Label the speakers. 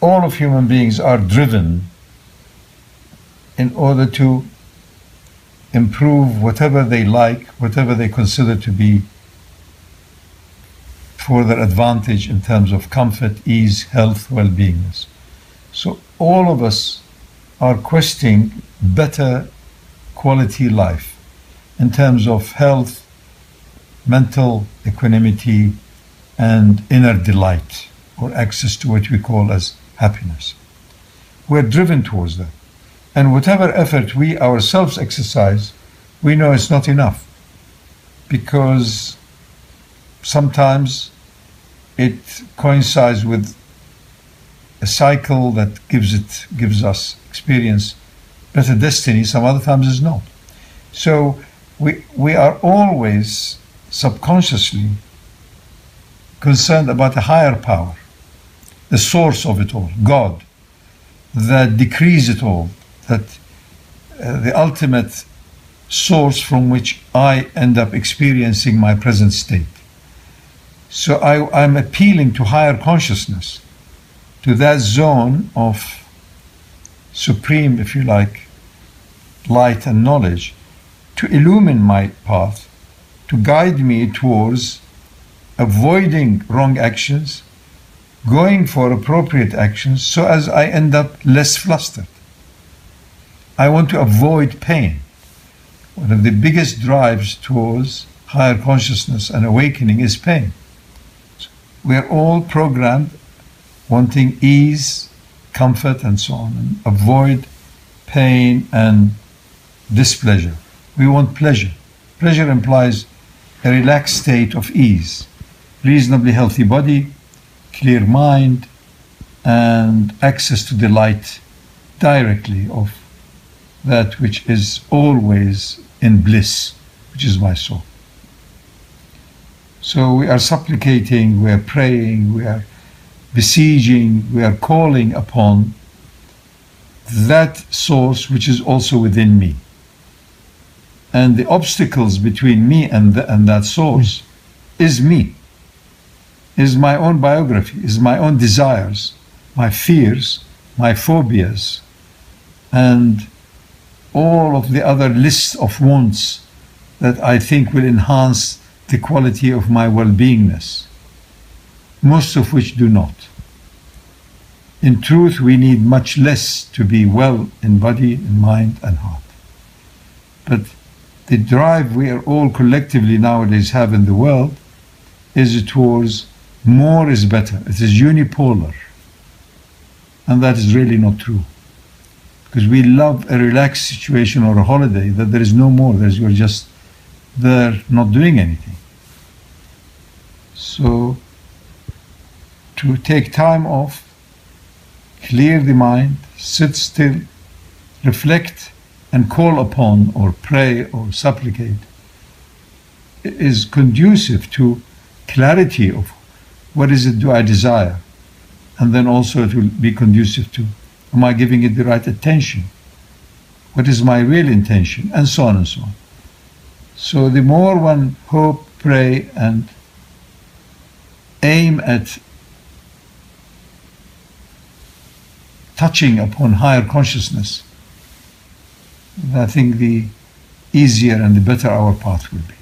Speaker 1: all of human beings are driven in order to improve whatever they like, whatever they consider to be for their advantage in terms of comfort, ease, health, well beingness. So all of us are questing better quality life in terms of health, mental equanimity, and inner delight, or access to what we call as happiness. We're driven towards that. And whatever effort we ourselves exercise, we know it's not enough. Because sometimes it coincides with a cycle that gives it gives us experience better destiny, some other times is not. So we we are always subconsciously concerned about a higher power, the source of it all, God, that decrees it all, that uh, the ultimate source from which I end up experiencing my present state. So I, I'm appealing to higher consciousness, to that zone of supreme, if you like, light and knowledge, to illumine my path, to guide me towards avoiding wrong actions, going for appropriate actions, so as I end up less flustered. I want to avoid pain. One of the biggest drives towards higher consciousness and awakening is pain. We're all programmed wanting ease, comfort, and so on, and avoid pain and displeasure. We want pleasure. Pleasure implies a relaxed state of ease, reasonably healthy body, clear mind, and access to the light directly of that which is always in bliss, which is my soul. So we are supplicating, we are praying, we are besieging, we are calling upon that source which is also within me. And the obstacles between me and, the, and that source is me, is my own biography, is my own desires, my fears, my phobias, and all of the other lists of wants that I think will enhance the quality of my well beingness, most of which do not. In truth, we need much less to be well in body, in mind, and heart. But the drive we are all collectively nowadays have in the world is towards more is better. It is unipolar. And that is really not true because we love a relaxed situation or a holiday that there is no more there's you're just there not doing anything so to take time off clear the mind sit still reflect and call upon or pray or supplicate is conducive to clarity of what is it do I desire and then also it will be conducive to Am I giving it the right attention? What is my real intention? And so on and so on. So the more one hope, pray, and aim at touching upon higher consciousness, I think the easier and the better our path will be.